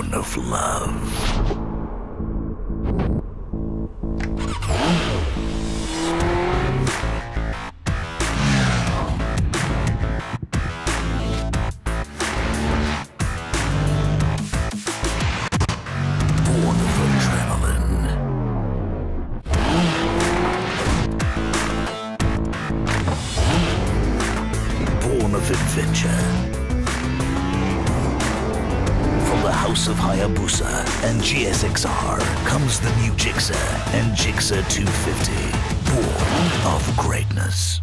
born of love. Born of adrenaline. Born of adventure. House of Hayabusa and GSXR comes the new Gixxer and Gixxer 250. Born of greatness.